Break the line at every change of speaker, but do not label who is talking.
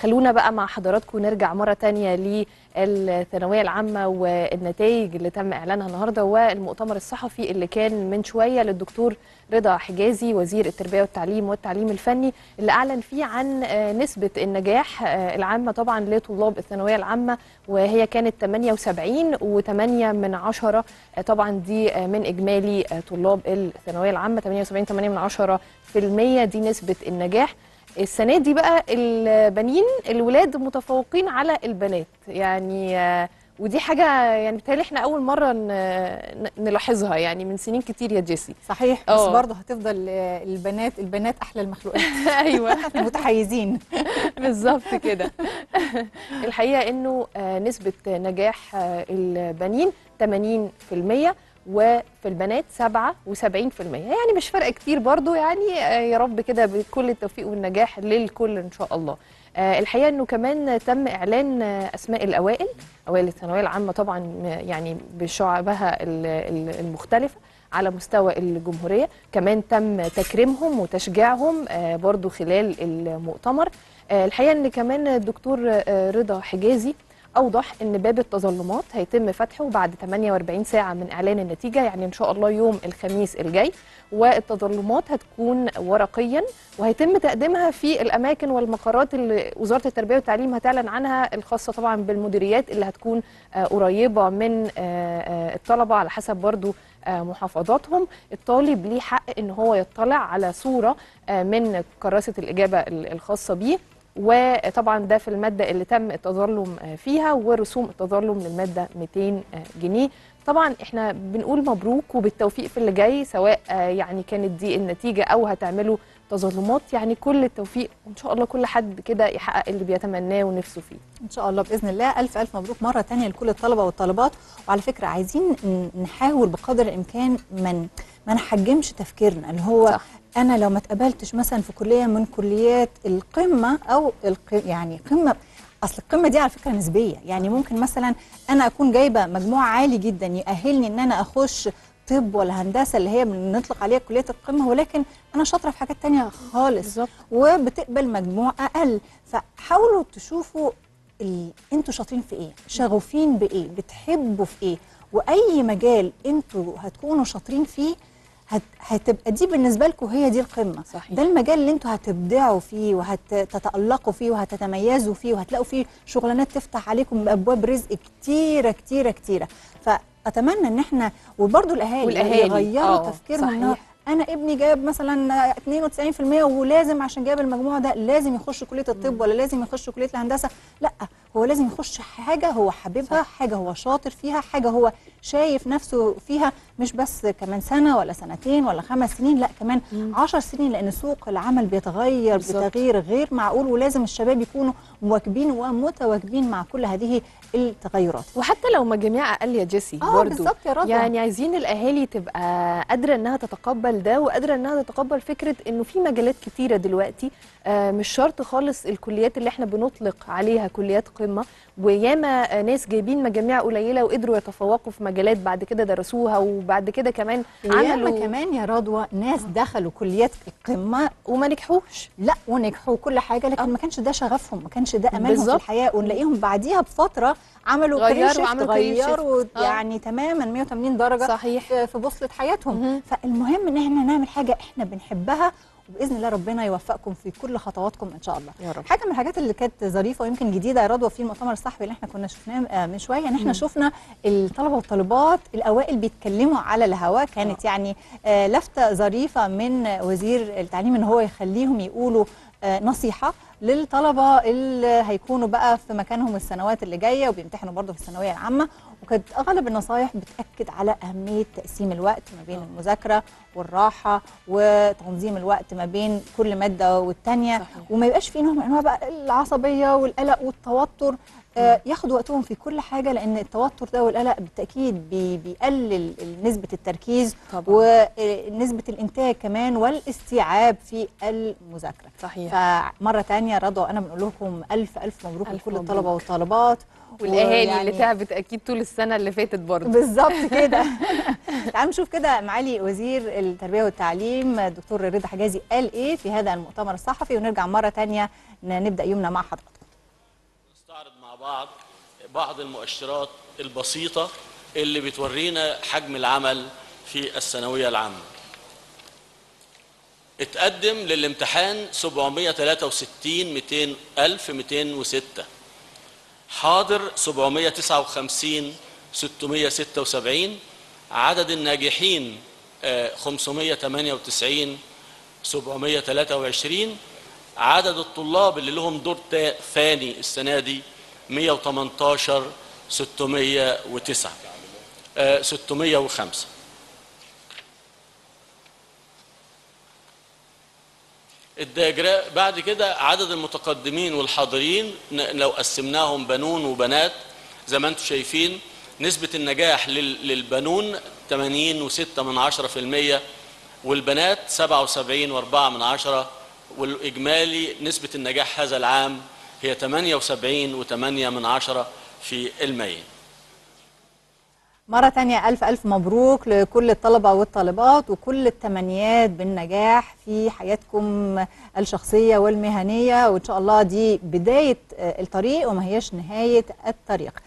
خلونا بقى مع حضراتكم نرجع مرة تانية للثانوية العامة والنتائج اللي تم إعلانها النهاردة والمؤتمر الصحفي اللي كان من شوية للدكتور رضا حجازي وزير التربية والتعليم والتعليم الفني اللي أعلن فيه عن نسبة النجاح العامة طبعا لطلاب الثانوية العامة وهي كانت 78 و8 من عشرة طبعا دي من إجمالي طلاب الثانوية العامة 78 8 من عشرة في المية دي نسبة النجاح. السنة دي بقى البنين الولاد متفوقين على البنات. يعني ودي حاجة يعني بتهيألي إحنا أول مرة نلاحظها يعني من سنين كتير يا جيسي.
صحيح بس
أوه.
برضه هتفضل البنات البنات أحلى المخلوقات.
أيوه.
متحيزين
بالظبط كده. الحقيقة إنه نسبة نجاح البنين 80% وفي البنات 77% يعني مش فرق كتير برضو يعني يا رب كده بكل التوفيق والنجاح للكل إن شاء الله. الحقيقة إنه كمان تم إعلان أسماء الأوائل أوائل الثانوية العامة طبعا يعني بشعبها المختلفة على مستوى الجمهورية. كمان تم تكريمهم وتشجيعهم برضو خلال المؤتمر. الحقيقة إن كمان الدكتور رضا حجازي أوضح إن باب التظلمات هيتم فتحه بعد 48 ساعة من إعلان النتيجة يعني إن شاء الله يوم الخميس الجاي والتظلمات هتكون ورقيا وهيتم تقديمها في الأماكن والمقرات اللي وزارة التربية والتعليم هتعلن عنها الخاصة طبعا بالمديريات اللي هتكون قريبة من الطلبة على حسب برضو محافظاتهم. الطالب ليه حق إن هو يطلع على صورة من كراسة الإجابة الخاصة بيه. وطبعا ده في المادة اللي تم التظلم فيها ورسوم التظلم للمادة 200 جنيه. طبعا إحنا بنقول مبروك وبالتوفيق في اللي جاي سواء يعني كانت دي النتيجة أو هتعملوا تظلمات. يعني كل التوفيق وإن شاء الله كل حد كده يحقق اللي بيتمناه ونفسه فيه.
إن شاء الله بإذن الله. ألف ألف مبروك مرة تانية لكل الطلبة والطالبات. وعلى فكرة عايزين نحاول بقدر الإمكان من ما نحجمش تفكيرنا. اللي هو صح. أنا لو ما اتقبلتش مثلا في كلية من كليات القمة أو الق... يعني قمة أصل القمة دي على فكرة نسبية. يعني ممكن مثلا أنا أكون جايبة مجموع عالي جدا يأهلني إن أنا أخش طب ولا هندسة اللي هي بنطلق عليها كلية القمة ولكن أنا شاطرة في حاجات تانية خالص.
بالظبط.
وبتقبل مجموع أقل. فحاولوا تشوفوا ال... أنتوا شاطرين في إيه؟ شغوفين بإيه؟ بتحبوا في إيه؟ وأي مجال أنتوا هتكونوا شاطرين فيه هت... هتبقى دي بالنسبة لكم هي دي القمة.
صحيح.
ده المجال اللي أنتوا هتبدعوا فيه وهتتألقوا فيه وهتتميزوا فيه وهتلاقوا فيه شغلانات تفتح عليكم ابواب رزق كتيرة كتيرة كتيرة. فأتمنى إن إحنا وبرده الأهالي
والأهالي.
يغيروا
آه،
تفكيرهم أنا ابني جايب مثلا 92% ولازم عشان جايب المجموع ده لازم يخش كلية الطب ولا لازم يخش كلية الهندسة. لأ هو لازم يخش حاجة هو حاببها حاجة هو شاطر فيها حاجة هو شايف نفسه فيها مش بس كمان سنة ولا سنتين ولا خمس سنين لأ كمان عشر سنين لأن سوق العمل بيتغير
بالظبط.
بتغيير غير معقول ولازم الشباب يكونوا مواكبين ومتواكبين مع كل هذه التغيرات.
وحتى لو مجاميع أقل يا جيسي
آه
برضو.
يا رضوى
يعني عايزين الأهالي تبقى قادرة إنها تتقبل ده وقادرة إنها تتقبل فكرة إنه في مجالات كتيرة دلوقتي آه، مش شرط خالص الكليات اللي إحنا بنطلق عليها كليات قمه وياما ناس جايبين مجاميع قليلة وقدروا يتفوقوا في مجالات بعد كده درسوها وبعد كده كمان عملوا
كمان يا رضوى ناس دخلوا كليات القمة
وما نجحوش
لا ونجحوا كل حاجة لكن
آه.
ما كانش ده شغفهم ما كانش ده املهم
بالظبط.
في الحياة ونلاقيهم بعديها بفترة عملوا
غيروا، عملوا
غيروا.
آه.
يعني تماما 180 درجة
صحيح
في بوصلة حياتهم
مهم.
فالمهم إن إحنا نعمل حاجة إحنا بنحبها وبإذن الله ربنا يوفقكم في كل خطواتكم إن شاء الله.
يا رب.
حاجة من الحاجات اللي كانت ظريفة ويمكن جديدة يا رضوى في المؤتمر الصحفي اللي إحنا كنا شفناه آه، من شوية إن
إحنا.
شفنا الطلبة والطالبات الأوائل بيتكلموا على الهواء. كانت يعني آه، لفتة ظريفة من وزير التعليم إن هو يخليهم يقولوا آه، نصيحة للطلبة اللي هيكونوا بقى في مكانهم السنوات اللي جاية وبيمتحنوا برضه في الثانوية العامة. وكانت أغلب النصايح بتأكد على أهمية تقسيم الوقت ما بين
آه.
المذاكرة والراحة وتنظيم الوقت ما بين كل مادة والتانية
صحيح.
وما يبقاش فيه نوع من أنواع بقى العصبية والقلق والتوتر ياخدوا وقتهم في كل حاجة لأن التوتر ده والقلق بالتأكيد بي بيقلل نسبة التركيز
طبعا.
ونسبه الإنتاج كمان والاستيعاب في المذاكرة.
صحيح.
فمرة تانية رضوى أنا بنقول لكم ألف ألف مبروك
ألف
لكل
مبروك.
الطلبة والطالبات.
والأهالي اللي
ويعني-
تعبت أكيد طول السنة اللي فاتت برضه.
بالظبط كده. تعالوا نشوف كده معالي وزير التربية والتعليم الدكتور رضا حجازي قال إيه في هذا المؤتمر الصحفي ونرجع مرة تانية ن- نبدأ يومنا مع حضراتكم.
نستعرض مع بعض بعض المؤشرات البسيطة اللي بتورينا حجم العمل في الثانوية العامة. اتقدم للامتحان 763 200 ألف 206 حاضر 759 676 عدد الناجحين آه، 598 723 عدد الطلاب اللي لهم دور ثاني السنة دي 118 609 آه، 605 الدياجرام بعد كده عدد المتقدمين والحاضرين لو قسمناهم بنون وبنات زي ما أنتم شايفين نسبة النجاح لل- للبنون 80 و6 من 10 في المية والبنات 77 و4 من 10 والإجمالي نسبة النجاح هذا العام هي 78 و8 من 10 في المية
مرة تانية ألف ألف مبروك لكل الطلبة والطالبات وكل التمنيات بالنجاح في حياتكم الشخصية والمهنية وإن شاء الله دي بداية الطريق وما هيش نهاية الطريق.